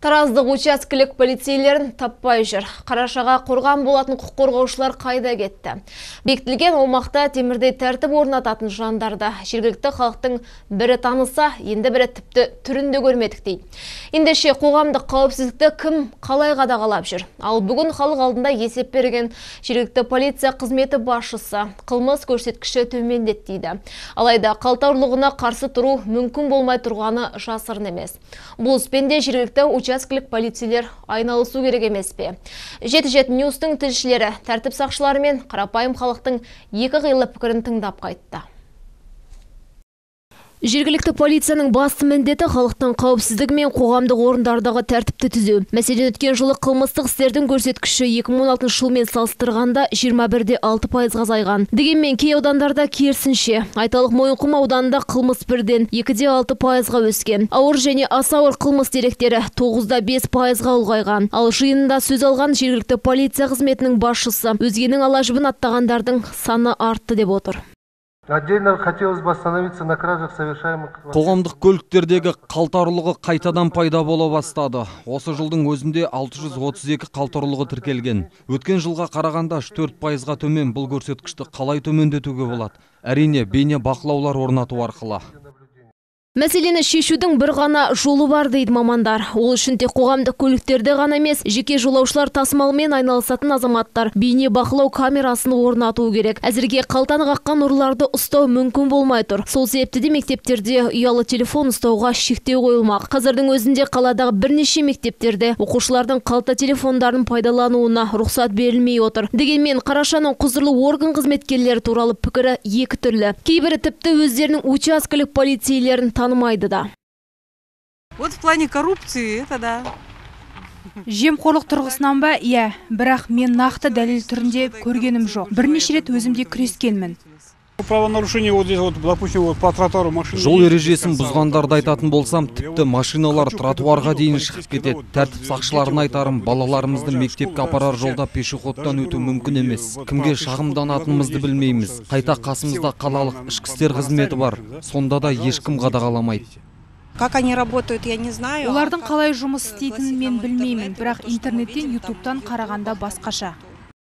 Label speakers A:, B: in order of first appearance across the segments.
A: Тараздық учаскелік полицейлерін таппай жүр. Қарашаға қорған болатын құқық қорғаушылар қайда кетті. Бектілген аумақта темірдей тәртіп орнататын жандарды жергілікті халықтың бірі таныса, енді бірі тіпті түрінде көрмедік дейді. Ендеше қоғамдық қауіпсіздікті кім қалай қадағалап жүр? Ал бүгін халық алдында есеп берген жергілікті полиция қызметі басшысы қылмыс көрсеткіші төмендет дейді. Алайда қалтауырлығына қарсы тұру мүмкін болмай тұрғаны жасырын емес. Бұл іспен жергілікті учаскелік полицейлер айналысу керек емес пе? Жеті жет ньюстың тілшілері тәртіп сақшылары мен қарапайым халықтың екі қилы пікірін тыңдап қайтты. Жергілікті полицияның басты міндеті халықтың қауіпсіздігі мен қоғамдық орындардағы тәртіпті түзеу. Мәселен өткен жылы қылмыстық істердің көрсеткіші 2016 жылмен салыстырғанда 21-де 6 пайызға азайған. Дегенмен кей аудандарда керісінше. Айталық Мойынқұм ауданында қылмыс бірден 2-де 6 пайызға өскен. Ауыр және аса ауыр қылмыс деректері 9-да 5 пайызға ұлғайған. Ал жиынында сөз алған жергілікті полиция қызметінің басшысы өзгенің алажыбын аттағандардың саны артты деп отыр.
B: Отдельно хотелось бы остановиться на кражах, совершаемых...
C: Қоғамдық көліктердегі қалтарылығы қайтадан пайда бола бастады. Осы жылдың өзінде 632 қалтарылығы тіркелген. Өткен жылға қарағанда 4 пайызға төмен бұл көрсеткішті қалай төмендетуге болады? Әрине, бейне бақылаулар орнату арқылы.
A: Мәселені шешудің бір ғана жолы бар дейді мамандар. Ол үшін тек қоғамдық көліктерді ғана емес, жеке жолаушылар тасымалымен айналысатын азаматтар бейне бақылау камерасын орнату керек. Әзірге қалтаны қаққан ұрыларды ұстау мүмкін болмай тұр. Сол себепті де мектептерде ұялы телефон ұстауға шектеу қойылмақ. Қазірдің өзінде қаладағы бірнеше мектептерде оқушылардың қалта телефондарын пайдалануына рұқсат берілмей отыр. Дегенмен Қарашаның құзырлы орган қызметкерлері туралы пікірі екі түрлі. Кейбірі тіпті өздерінің учаскелік полицейлерін танымайды да.
D: Вот в плане коррупции это да.
E: жемқорлық тұрғысынан ба иә бірақ мен нақты дәлел түрінде көргенім жоқ бірнеше рет өзімде күрескенмін
F: правонарушение вот здесь вот допустим вот по тротуару машина
C: Жол ережесін бұзғандарды айтатын болсам, тіпті машиналар тротуарға дейін шығып кетеді. Тәртіп сақшыларына айтарым, балаларымызды мектепке апарар жолда пешеходтан өту мүмкін емес. Кімге шағымданатынымызды білмейміз. Қайта қасымызда қалалық ішкі істер қызметі бар. Сонда да ешкім қадағаламайды.
D: Как они работают, я не знаю.
E: олардың қалай жұмыс істейтінін мен білмеймін бірақ интернеттен ютубтан қарағанда басқаша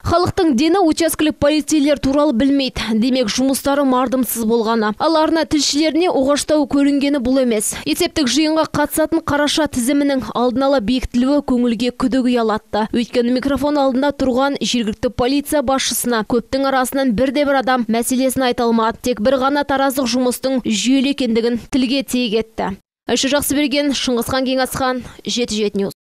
A: Халықтың дені учаскелік полицейлер туралы білмейді. Демек жұмыстары мардымсыз болғаны. Ал арна тілшілеріне оғаштау көрінгені бұл емес. Есептік жиынға қатысатын қараша тізімінің алдын ала бекітілуі көңілге күдік ұялатты. Өйткені микрофон алдында тұрған жергілікті полиция басшысына көптің арасынан бірде бір адам мәселесін айта алмады. Тек бір ғана тараздық жұмыстың жүйелі екендігін тілге тиек етті. Айша Жақсыберген, Шыңғысхан Кеңасхан, жеті жет ньюс.